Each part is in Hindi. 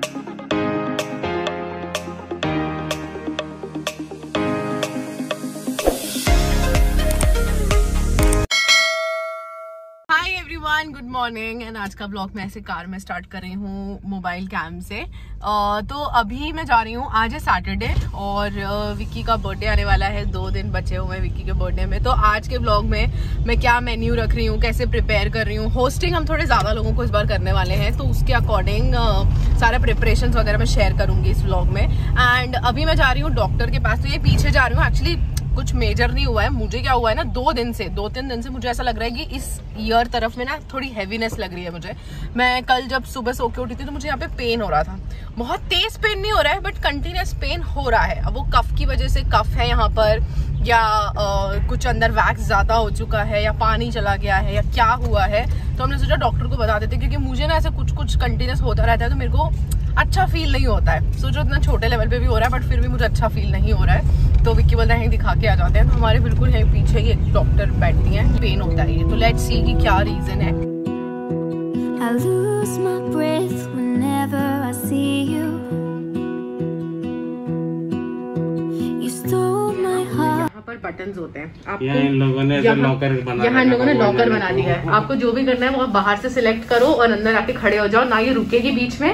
Thank you. Everyone good morning and आज का ब्लॉग मैं ऐसे कार में स्टार्ट कर रही हूँ मोबाइल कैम से। uh, तो अभी मैं जा रही हूँ आज है सैटरडे और विक्की का बर्थडे आने वाला है। दो दिन बचे हुए हैं विक्की के बर्थडे में। तो आज के ब्लॉग में मैं क्या मेन्यू रख रही हूँ कैसे प्रिपेयर कर रही हूँ। होस्टिंग हम थोड़े ज़्यादा लोगों को इस बार करने वाले हैं तो उसके अकॉर्डिंग uh, सारे प्रिपरेशन वगैरह मैं शेयर करूँगी इस ब्लॉग में। एंड अभी मैं जा रही हूँ डॉक्टर के पास तो ये पीछे जा रही हूँ। एक्चुअली कुछ मेजर नहीं हुआ है। मुझे क्या हुआ है ना दो दिन से दो तीन दिन से मुझे ऐसा लग रहा है कि इस ईयर तरफ़ में ना थोड़ी हैवीनेस लग रही है मुझे। मैं कल जब सुबह सो के उठी थी तो मुझे यहाँ पे पेन हो रहा था। बहुत तेज पेन नहीं हो रहा है बट कंटिन्यूस पेन हो रहा है। अब वो कफ की वजह से कफ है यहाँ पर या आ, कुछ अंदर वैक्स ज़्यादा हो चुका है या पानी चला गया है या क्या हुआ है तो हमने सोचा डॉक्टर को बता देते क्योंकि मुझे ना ऐसा कुछ कुछ कंटिन्यूस होता रहता है तो मेरे को अच्छा फील नहीं होता है। सोचो इतना छोटे लेवल पे भी हो रहा है बट फिर भी मुझे अच्छा फील नहीं हो रहा है। तो विक्की बोलता है दिखा के आ जाते हैं। तो हमारे बिल्कुल यहीं पीछे ही एक डॉक्टर बैठती हैं। पेन होता है तो लेट्स सी कि क्या रीजन है। I lose my breath whenever I see you. You stole my heart. यहाँ पर बटन्स होते हैं। आपको इन लोगों ने लॉकर बना यहाँ इन लोगों ने लॉकर बना दिया है। आपको जो भी करना है वो आप बाहर से सिलेक्ट करो और अंदर आके खड़े हो जाओ। ना ये रुकेगी बीच में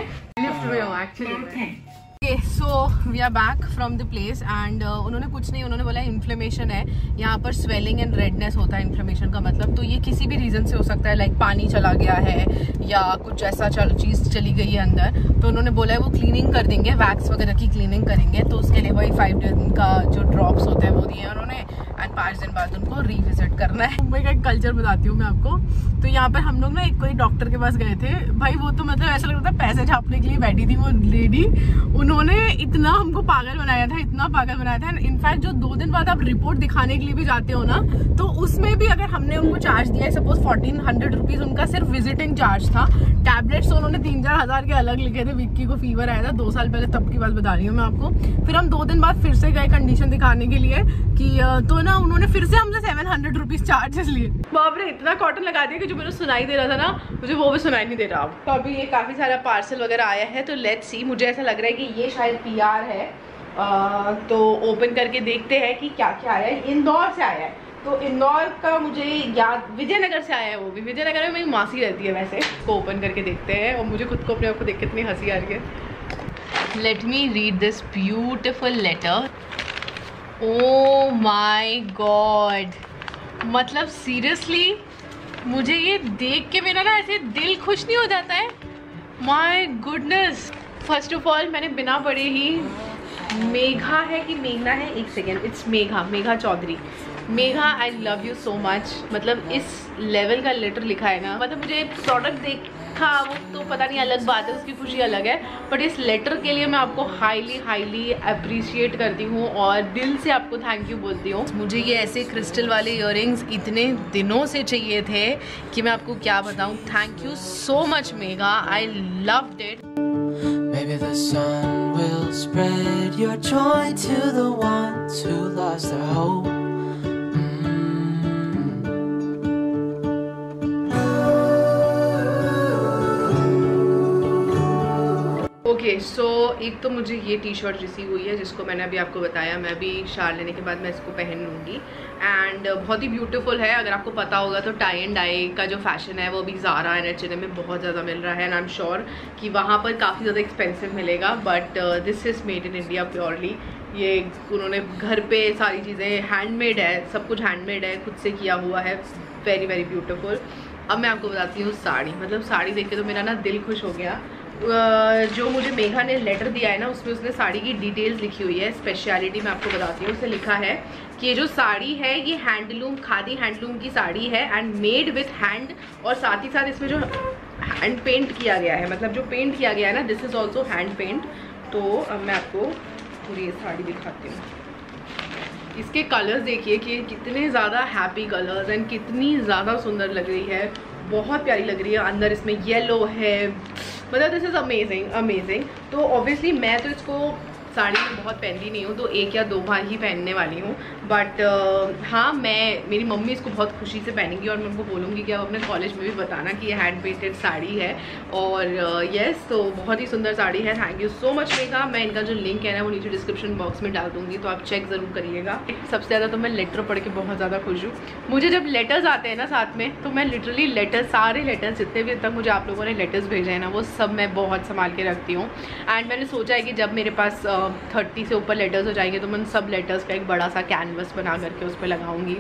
actually so we are back from the place and उन्होंने कुछ नहीं उन्होंने बोला इन्फ्लेमेशन है। यहाँ पर स्वेलिंग एंड रेडनेस होता है इन्फ्लेमेशन का मतलब। तो ये किसी भी रीजन से हो सकता है लाइक like पानी चला गया है या कुछ ऐसा चल चीज़ चली गई है अंदर। तो उन्होंने बोला है वो क्लीनिंग कर देंगे वैक्स वगैरह की क्लीनिंग करेंगे। तो उसके लिए वही फाइव का जो ड्रॉप्स होते हैं वो दिए उन्होंने एंड पाँच दिन बाद उनको रिविजिट करना है। मुंबई का एक कल्चर बताती हूँ मैं आपको। तो यहाँ पर हम लोग ना एक कोई डॉक्टर के पास गए थे। भाई, वो तो मतलब ऐसा लग रहा था पैसे छापने के लिए बैठी थी वो लेडी उन्होंने इतना हमको पागल बनाया था, इतना पागल बनाया था। इनफैक्ट जो दो दिन बाद आप रिपोर्ट दिखाने के लिए भी जाते हो ना तो उसमें भी अगर हमने उनको चार्ज दिया है सपोज़ फोर्टीन हंड्रेड रुपीज़ उनका सिर्फ़ विजिटिंग चार्ज था। टैबलेट्स तो उन्होंने तीन चार हज़ार के अलग लिखे थे। विक्की को फीवर आया था, दो साल पहले तब की बात बता रही हूँ मैं आपको। फिर हम दो दिन बाद फिर से गए कंडीशन दिखाने के लिए कि तो ना उन्होंने फिर से हमसे सेवन हंड्रेड रुपीज़ चार्जेस लिए। बाप रे इतना कॉटन लगा दिया कि जो मुझे सुनाई दे रहा था ना मुझे वो भी सुनाई नहीं दे रहा। तो अभी ये काफ़ी सारा पार्सल वगैरह आया है तो लेट्स सी मुझे ऐसा लग रहा है कि ये शायद पीआर है। आ, तो ओपन करके देखते हैं कि क्या क्या आया है। इंदौर से आया है। तो इंदौर का मुझे याद विजयनगर से आया है वो भी। विजयनगर में मेरी मासी रहती है वैसे को ओपन करके देखते हैं और मुझे खुद को अपने आप को देख के इतनी हँसी आ रही है। Let me read this beautiful letter oh my god मतलब सीरियसली मुझे ये देख के मेरा ना ऐसे दिल खुश नहीं हो जाता है। My goodness first of all मैंने बिना पढ़े ही मेघा है कि मेघना है? एक second it's Megha Megha Chaudhary. Megha I love you so much मतलब इस लेवल का लेटर लिखा है ना। मतलब मुझे प्रोडक्ट देखा वो तो पता नहीं अलग बात है उसकी खुशी अलग है बट इस लेटर के लिए मैं आपको हाईली हाईली अप्रिशिएट करती हूँ और दिल से आपको थैंक यू बोलती हूँ। मुझे ये ऐसे क्रिस्टल वाले इयर इतने दिनों से चाहिए थे कि मैं आपको क्या बताऊँ। Thank you so much Megha I love that Maybe the sun will spread your joy to the ones who lost their hope. Okay so एक तो मुझे ये टी शर्ट रिसीव हुई है, जिसको मैंने अभी आपको बताया। मैं भी शार लेने के बाद मैं इसको पहन लूँगी। एंड बहुत ही ब्यूटीफुल है। अगर आपको पता होगा तो टाई एंड डाई का जो फ़ैशन है, वो भी ज़ारा एंड एच में बहुत ज़्यादा मिल रहा है। एंड आई एम श्योर कि वहाँ पर काफ़ी ज़्यादा एक्सपेंसिव मिलेगा। But this is made in India purely ये उन्होंने घर पे सारी चीज़ें हैंडमेड है। सब कुछ हैंडमेड है। खुद से किया हुआ है। वेरी वेरी ब्यूटीफुल अब मैं आपको बताती हूँ साड़ी। मतलब साड़ी देख के तो मेरा ना दिल खुश हो गया। जो मुझे मेघा ने लेटर दिया है ना, उसमें उसने साड़ी की डिटेल्स लिखी हुई है स्पेशलिटी मैं आपको बताती हूँ उसने लिखा है कि ये जो साड़ी है, ये हैंडलूम खादी हैंडलूम की साड़ी है एंड मेड विथ हैंड और साथ ही साथ इसमें जो हैंड पेंट किया गया है मतलब जो पेंट किया गया है ना this is also hand paint तो अब मैं आपको पूरी साड़ी दिखाती हूँ। इसके कलर्स देखिए कि कितने ज़्यादा हैप्पी कलर्स एंड कितनी ज़्यादा सुंदर लग रही है, बहुत प्यारी लग रही है। अंदर इसमें येलो है मतलब दिस इज़ अमेजिंग अमेजिंग तो ऑब्वियसली मैं तो इसको साड़ी में बहुत पहनती नहीं हूँ तो एक या दो बार ही पहनने वाली हूँ। बट uh, हाँ मैं मेरी मम्मी इसको बहुत खुशी से पहनेंगी और मैं उनको बोलूँगी कि अब अपने कॉलेज में भी बताना कि ये हैंड पेंटेड साड़ी है। और येस uh, तो yes, so, बहुत ही सुंदर साड़ी है। Thank you so much Megha मैं इनका जो लिंक है ना वो नीचे डिस्क्रिप्शन बॉक्स में डाल दूँगी तो आप चेक ज़रूर करिएगा। सबसे ज़्यादा तो मैं लेटर पढ़ के बहुत ज़्यादा खुश हूँ। मुझे जब लेटर्स आते हैं ना साथ में तो मैं लिटरली लेटर सारे लेटर्स जितने भी तक मुझे आप लोगों ने लेटर्स भेजे हैं ना वो सब मैं बहुत संभाल के रखती हूँ। एंड मैंने सोचा है कि जब मेरे पास थर्टी से ऊपर लेटर्स हो जाएँगे तो मैं उन सब लेटर्स का एक बड़ा सा कैनवस बना करके उस पर लगाऊँगी।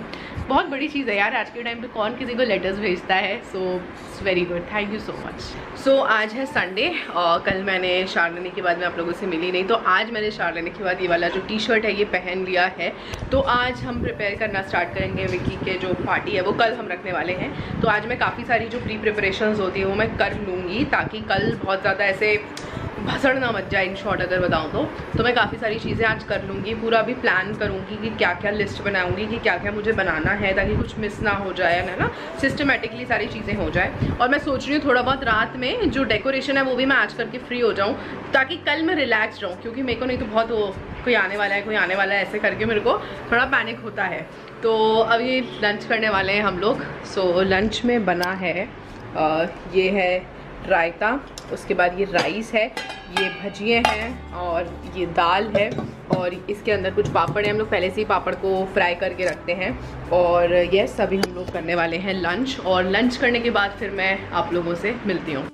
बहुत बड़ी चीज़ है यार, आज के टाइम पे कौन किसी को लेटर्स भेजता है? So it's very good thank you so much so आज है संडे और कल मैंने शार लेने के बाद मैं आप लोगों से मिली नहीं तो आज मैंने शार लेने के बाद ये वाला जो टी शर्ट है, ये पहन लिया है। तो आज हम प्रिपेयर करना स्टार्ट करेंगे विकी के जो पार्टी है, वो कल हम रखने वाले हैं। तो आज मैं काफ़ी सारी जो प्री प्रिपरेशन होती है, वो मैं कर लूँगी, ताकि कल बहुत ज़्यादा ऐसे भसड़ ना मच जाए इन शॉर्ट अगर बताऊँ तो। तो मैं काफ़ी सारी चीज़ें आज कर लूँगी, पूरा अभी प्लान करूँगी कि क्या क्या लिस्ट बनाऊँगी, कि क्या क्या मुझे बनाना है, ताकि कुछ मिस ना हो जाए, है ना? सिस्टमेटिकली सारी चीज़ें हो जाए। और मैं सोच रही हूँ थोड़ा बहुत रात में जो डेकोरेशन है वो भी मैं आज करके फ्री हो जाऊँ, ताकि कल मैं रिलैक्स रहूँ, क्योंकि मेरे को नहीं तो बहुत वो कोई आने वाला है, कोई आने वाला है, ऐसे करके मेरे को थोड़ा पैनिक होता है। तो अभी लंच करने वाले हैं हम लोग। सो लंच में बना है ये है रायता। उसके बाद ये राइस है, ये भजिए हैं और ये दाल है और इसके अंदर कुछ पापड़ हैं। हम लोग पहले से ही पापड़ को फ्राई करके रखते हैं और यह सभी हम लोग करने वाले हैं लंच और लंच करने के बाद फिर मैं आप लोगों से मिलती हूँ।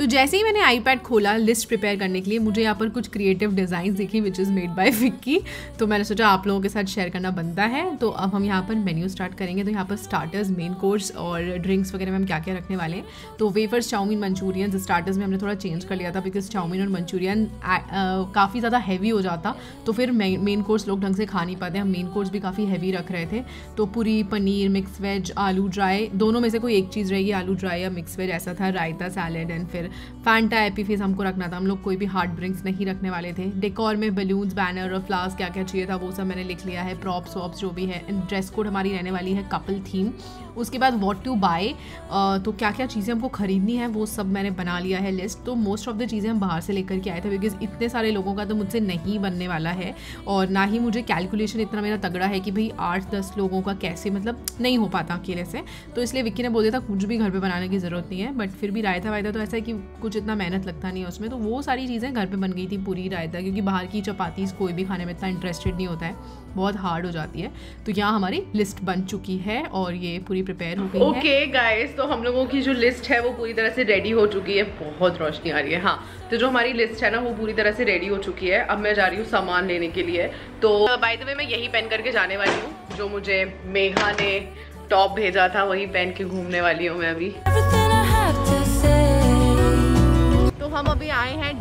तो जैसे ही मैंने आईपैड खोला लिस्ट प्रिपेयर करने के लिए, मुझे यहाँ पर कुछ क्रिएटिव डिज़ाइन दिखी which is made by Vicky तो मैंने सोचा आप लोगों के साथ शेयर करना बनता है। तो अब हम यहाँ पर मेन्यू स्टार्ट करेंगे। तो यहाँ पर स्टार्टर्स मेन कोर्स और ड्रिंक्स वगैरह में हम क्या क्या रखने वाले हैं। तो वेफर्स चाउमीन मंचूरियन स्टार्टर्स में हमने थोड़ा चेंज कर लिया था बिकॉज़ चाउमीन और मंचूरियन काफ़ी ज़्यादा हैवी हो जाता। तो फिर मेन कोर्स लोग ढंग से खा नहीं पाते। हम मेन कोर्स भी काफ़ी हैवी रख रहे थे। तो पूरी पनीर मिक्स वेज आलू ड्राई दोनों में से कोई एक चीज़ रहेगी, आलू ड्राई या मिक्स वेज ऐसा था, रायता सैलड एंड फिर फैंटा एपी फेस हमको रखना था। हम लोग कोई भी हार्ड ड्रिंक्स नहीं रखने वाले थे। डेकोर में बलून्स बैनर और फ्लावर्स क्या क्या चाहिए था, वो सब मैंने लिख लिया है। प्रॉप्स वॉप्स जो भी है। ड्रेस कोड हमारी रहने वाली है कपल थीम उसके बाद वॉट टू बाय तो क्या क्या चीज़ें हमको खरीदनी है, वो सब मैंने बना लिया है लिस्ट तो मोस्ट ऑफ़ द चीज़ें हम बाहर से लेकर के आए थे बिकॉज़ इतने सारे लोगों का तो मुझसे नहीं बनने वाला है और ना ही मुझे कैलकुलेशन इतना मेरा तगड़ा है कि भाई आठ दस लोगों का कैसे मतलब नहीं हो पाता अकेले से। तो इसलिए विक्की ने बोल दिया था, कुछ भी घर पर बनाने की ज़रूरत नहीं है बट फिर भी रायता वायता तो ऐसा है कि कुछ इतना मेहनत लगता नहीं है उसमें। तो वो सारी चीज़ें घर पर बन गई थी पूरी रायता, क्योंकि बाहर की चपाती कोई भी खाने में इतना इंटरेस्टेड नहीं होता है। बहुत हार्ड हो जाती है। तो यहाँ हमारी लिस्ट बन चुकी है और ये पूरी प्रिपेयर हो गई ओके गाइस तो हम लोगों की जो लिस्ट है वो पूरी तरह से रेडी हो चुकी है। बहुत रोशनी आ रही है हाँ। तो जो हमारी लिस्ट है ना वो पूरी तरह से रेडी हो चुकी है। अब मैं जा रही हूँ सामान लेने के लिए। तो बाय द वे मैं यही पहन करके जाने वाली हूँ जो मुझे मेघा ने टॉप भेजा था वही पहन के घूमने वाली हूँ मैं अभी। तो हम अभी आए हैं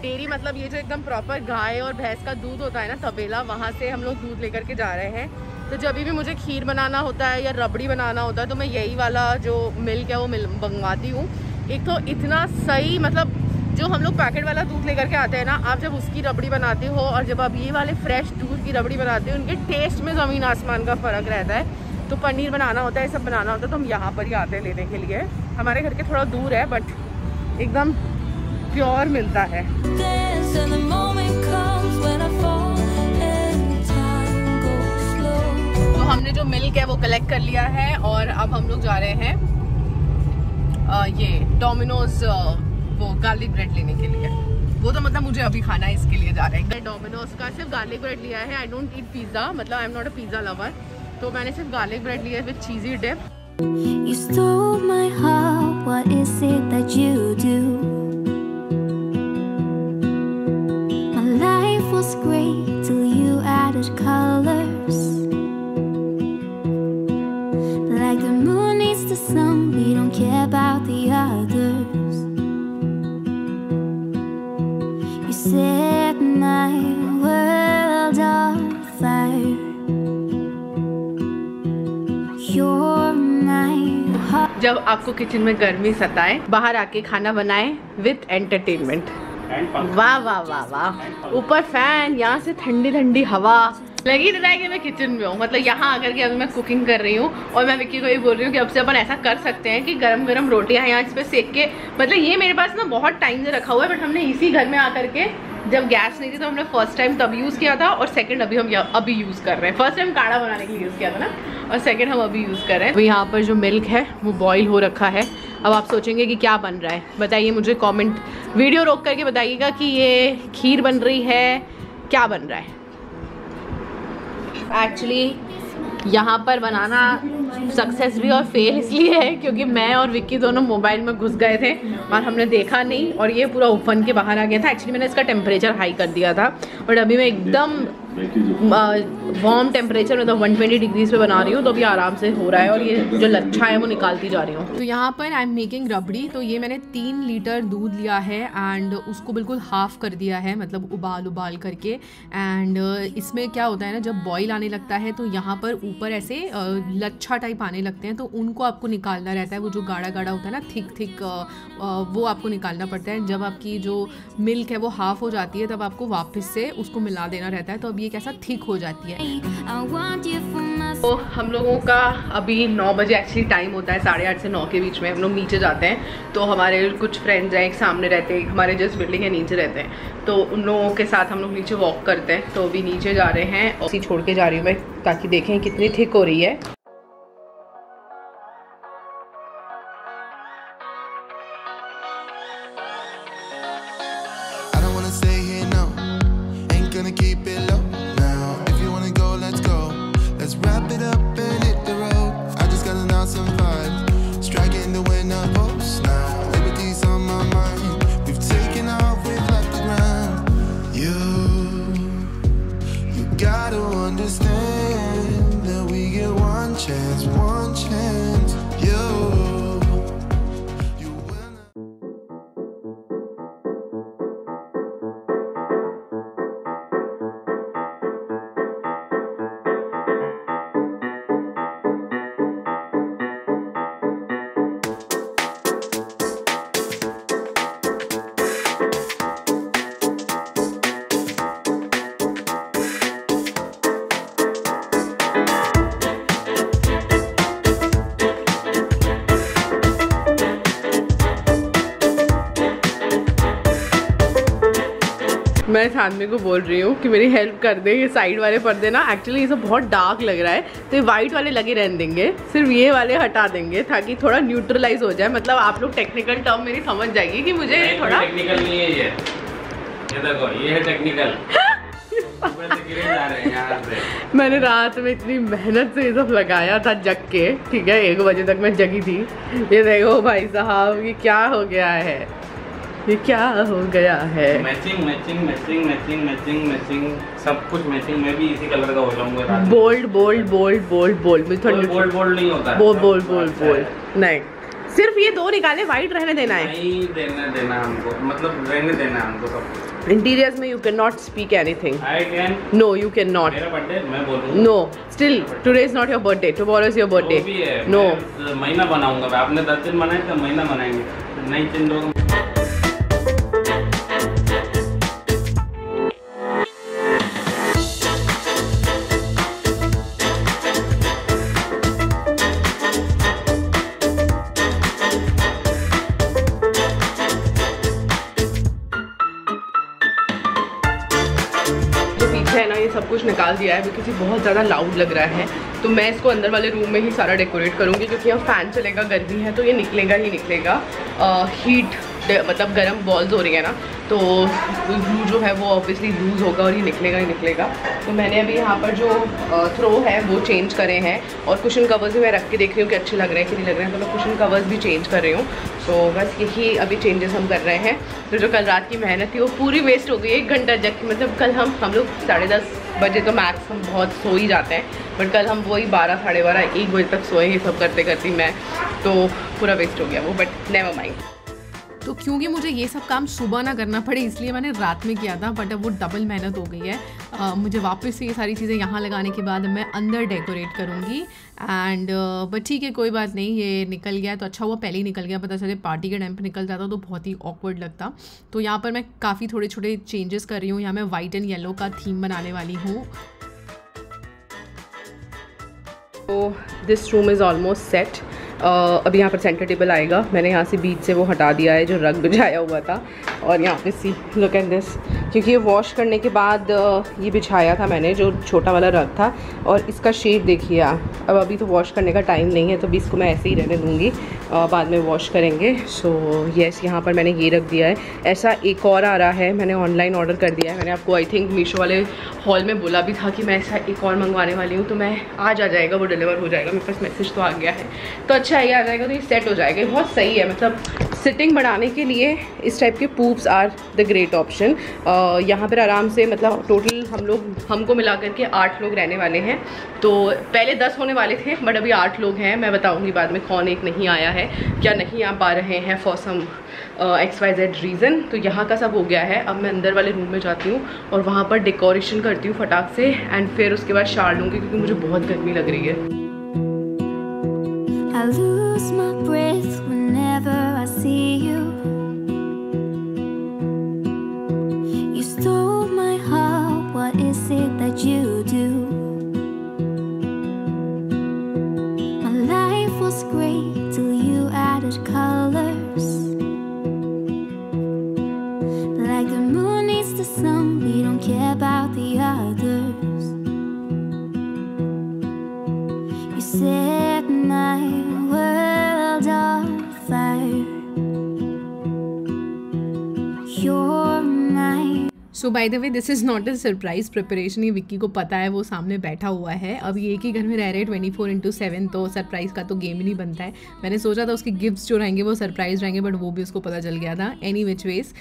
डेरी मतलब ये जो एकदम प्रॉपर गाय और भैंस का दूध होता है ना, तबेला, वहाँ से हम लोग दूध लेकर के जा रहे हैं। तो जब भी मुझे खीर बनाना होता है या रबड़ी बनाना होता है तो मैं यही वाला जो मिल्क है वो मिल मंगवाती हूँ। एक तो इतना सही मतलब जो हम लोग पैकेट वाला दूध लेकर के आते हैं ना, आप जब उसकी रबड़ी बनाते हो और जब आप ये वाले फ्रेश दूध की रबड़ी बनाते हो, उनके टेस्ट में ज़मीन आसमान का फ़र्क रहता है। तो पनीर बनाना होता है सब बनाना होता है तो हम यहाँ पर ही आते हैं लेने के लिए। हमारे घर के थोड़ा दूर है बट एकदम प्योर मिलता है। तो हमने जो मिल्क है वो कलेक्ट कर लिया है और अब हम लोग जा रहे हैं आ, ये डोमिनोज वो गार्लिक ब्रेड लेने के लिए। वो तो मतलब मुझे अभी खाना है इसके लिए जा रहे हैं। डोमिनोज का सिर्फ़ गार्लिक ब्रेड लिया है। आई डोंट ईट पिज्जा मतलब I am not a pizza lover तो मैंने सिर्फ़ गार्लिक ब्रेड लिया है with cheesy dip You stole my heart, what is it that you do? जब आपको किचन में गर्मी सताए, बाहर आके खाना बनाए विथ एंटरटेनमेंट वाह वाह वाह वाह। ऊपर फ़ैन यहाँ से ठंडी ठंडी हवा। लगी रहता है कि मैं किचन में हूँ। मतलब यहाँ आकर के अभी मैं कुकिंग कर रही हूँ और मैं विक्की को ये बोल रही हूँ कि अब से अपन ऐसा कर सकते हैं कि गरम गरम रोटियाँ यहाँ इस पर सेक के मतलब ये मेरे पास ना बहुत टाइम से रखा हुआ है बट हमने इसी घर में आकर के जब गैस नहीं थी तो हमने फ़र्स्ट टाइम तब यूज़ किया था और सेकंड अभी हम अभी यूज़ कर रहे हैं। फ़र्स्ट टाइम काढ़ा बनाने के लिए यूज़ किया था ना? और सेकंड हम अभी यूज़ कर रहे हैं। तो यहाँ पर जो मिल्क है, वो बॉईल हो रखा है। अब आप सोचेंगे कि क्या बन रहा है। बताइए मुझे कमेंट वीडियो रोक करके बताइएगा कि ये खीर बन रही है, क्या बन रहा है? एक्चुअली यहाँ पर बनाना सक्सेस भी और फेल इसलिए है क्योंकि मैं और विक्की दोनों मोबाइल में घुस गए थे और हमने देखा नहीं और ये पूरा ओपन के बाहर आ गया था। एक्चुअली मैंने इसका टेम्परेचर हाई कर दिया था बट अभी मैं एकदम वार्म टेम्परेचर मतलब 120 डिग्रीज पे बना रही हूँ तो अभी आराम से हो रहा है और ये जो लच्छा है वो निकालती जा रही हूँ। तो यहाँ पर आई एम मेकिंग रबड़ी तो ये मैंने तीन लीटर दूध लिया है एंड उसको बिल्कुल हाफ़ कर दिया है मतलब उबाल उबाल करके एंड इसमें क्या होता है ना, जब बॉईल आने लगता है तो यहाँ पर ऊपर ऐसे लच्छा टाइप आने लगते हैं तो उनको आपको निकालना रहता है वो जो गाढ़ा गाढ़ा होता है ना थिक थिक वो आपको निकालना पड़ता है। जब आपकी जो मिल्क है वो हाफ़ हो जाती है तब आपको वापस से उसको मिला देना रहता है तो अब ये कैसा थिक हो जाती है। तो हम लोगों का अभी नौ बजे एक्चुअली टाइम होता है साढ़े आठ से नौ के बीच में हम लोग नीचे जाते हैं तो हमारे कुछ फ्रेंड्स हैं एक सामने रहते हैं हमारे जस्ट बिल्डिंग है नीचे रहते हैं तो उन लोगों के साथ हम लोग नीचे वॉक करते हैं तो अभी नीचे जा रहे हैं और छोड़ के जा रही हूँ मैं। ताकि देखें कितनी थिक हो रही है। 还钱。मैं इस आदमी को बोल रही हूँ कि मेरी हेल्प कर दे ये साइड वाले पर्दे ना एक्चुअली ये सब बहुत डार्क लग रहा है। तो ये वाइट वाले लगे रहने देंगे सिर्फ़ ये वाले हटा देंगे ताकि थोड़ा न्यूट्रलाइज हो जाए। मतलब आप लोग टेक्निकल टर्म मेरी समझ जाएगी कि मुझे थोड़ा टेक्निकल नहीं है ये। ये देखो ये है टेक्निकल मैंने रात में इतनी मेहनत से ये सब लगाया था जग के ठीक है? एक बजे तक मैं जगी थी। ये देखो भाई साहब ये क्या हो गया है? ये क्या हो गया है? Matching matching matching matching matching matching सब कुछ मैचिंग मैं भी इसी कलर का हो जाऊँगा bold bold bold bold bold मुझे थोड़ी बोल्ड बोल्ड नहीं होता। बोल्ड बोल्ड बोल्ड बोल्ड नहीं। सिर्फ़ ये दो निकाले वाइट रहने देना है। नहीं देना देना हमको। मतलब रहने देना हमको सब इंटीरियर्स में you can not speak anything I can no you can not मेरा बर्थडे मैं बोल रहा no still today is not your birthday tomorrow is your birthday no महीना बनाऊँगा। आपने 10 दिन बनाए तो महीना बनाएँगे नहीं चेंज होगा निकाल दिया है बिकॉज़ ये बहुत ज़्यादा लाउड लग रहा है। तो मैं इसको अंदर वाले रूम में ही सारा डेकोरेट करूँगी, क्योंकि यहाँ फ़ैन चलेगा, गर्मी है तो ये निकलेगा ही निकलेगा। हीट मतलब गर्म बॉल्स हो रही है ना तो ग्लू जो है वो ऑब्वियसली लूज़ होगा और ये निकलेगा ही निकलेगा। तो मैंने अभी यहाँ पर जो थ्रो है, वो चेंज करे हैं और कुशन कवर्स भी मैं रख के देख रही हूँ कि अच्छे लग रहे हैं कि नहीं लग रहे हैं तो मैं कुशन कवर्स भी चेंज कर रही हूँ। तो बस यही अभी चेंजेस हम कर रहे हैं। तो जो कल रात की मेहनत थी, वो पूरी वेस्ट हो गई एक घंटा जग मतलब कल हम हम लोग साढ़े दस बजे तो मैक्स हम बहुत सो ही जाते हैं बट कल हम वही बारह, साढ़े बारह, एक बजे तक सोए ये सब करते करती मैं तो पूरा वेस्ट हो गया वो बट नेवर माइंड तो क्योंकि मुझे ये सब काम सुबह ना करना पड़े इसलिए मैंने रात में किया था बट अब वो डबल मेहनत हो गई है। आ, मुझे वापस से ये सारी चीज़ें यहाँ लगाने के बाद मैं अंदर डेकोरेट करूँगी। एंड बट ठीक है कोई बात नहीं ये निकल गया तो अच्छा हुआ पहले ही निकल गया पता चले पार्टी के टाइम पर निकल जाता तो बहुत ही ऑकवर्ड लगता। तो यहाँ पर मैं काफ़ी थोड़े छोटे चेंजेस कर रही हूँ यहाँ मैं वाइट एंड येलो का थीम बनाने वाली हूँ। तो this room is almost set अभी यहाँ पर सेंटर टेबल आएगा। मैंने यहाँ से बीच से वो हटा दिया है, जो रग बिछाया हुआ था। और यहाँ पे सी लुक एट दिस क्योंकि ये वॉश करने के बाद ये बिछाया था मैंने, जो छोटा वाला रग था। और इसका शेड देखिए अब अभी तो वॉश करने का टाइम नहीं है तो अभी इसको मैं ऐसे ही रहने दूँगी। बाद में वॉश करेंगे। सो येस यहाँ पर मैंने ये रख दिया है। ऐसा एक और आ रहा है, मैंने ऑनलाइन ऑर्डर कर दिया है। मैंने आपको आई थिंक मीशो वाले हॉल में बोला भी था कि मैं ऐसा एक और मंगवाने वाली हूँ तो मैं आज आ जाएगा, वो डिलीवर हो जाएगा। मेरे पास मैसेज तो आ गया है। तो ये आ जाएगा तो ये सेट हो जाएगा। बहुत सही है मतलब सिटिंग बढ़ाने के लिए इस टाइप के poufs are the great option यहाँ पर आराम से मतलब टोटल हम लोग, हमको मिला करके आठ लोग रहने वाले हैं। तो पहले दस होने वाले थे बट अभी आठ लोग हैं। मैं बताऊँगी बाद में कौन एक नहीं आया है, क्या नहीं आ पा रहे हैं for some X Y Z reason तो यहाँ का सब हो गया है। अब मैं अंदर वाले रूम में जाती हूँ और वहाँ पर डेकोरेशन करती हूँ फटाक से एंड फिर उसके बाद शार लूँगी क्योंकि मुझे बहुत गर्मी लग रही है। I lose my breath whenever I see so by the way this is not a surprise preparation ये विक्की को पता है वो सामने बैठा हुआ है। अब ये एक ही घर में रह रहे ट्वेंटी फोर इंटू सेवन तो सरप्राइज़ का तो गेम ही नहीं बनता है। मैंने सोचा था उसके गिफ्ट्स जो रहेंगे वो सरप्राइज़ रहेंगे बट वो भी उसको पता चल गया था। एनी विच वेज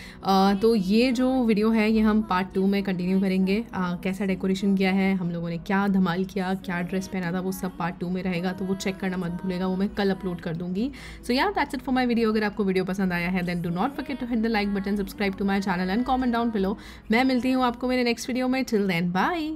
तो ये जो वीडियो है ये हम पार्ट टू में कंटिन्यू करेंगे। uh, कैसा डेकोरेशन किया है हम लोगों ने क्या धमाल किया क्या ड्रेस पहना था वो सब पार्ट टू में रहेगा तो वो चेक करना मत भूलेगा वो मैं कल अपलोड कर दूँगी। So yeah that's it for my video अगर आपको वीडियो पसंद आया है then do not forget to hit the like button subscribe to my channel and comment down below मैं मिलती हूँ आपको मेरे नेक्स्ट वीडियो में. Till then bye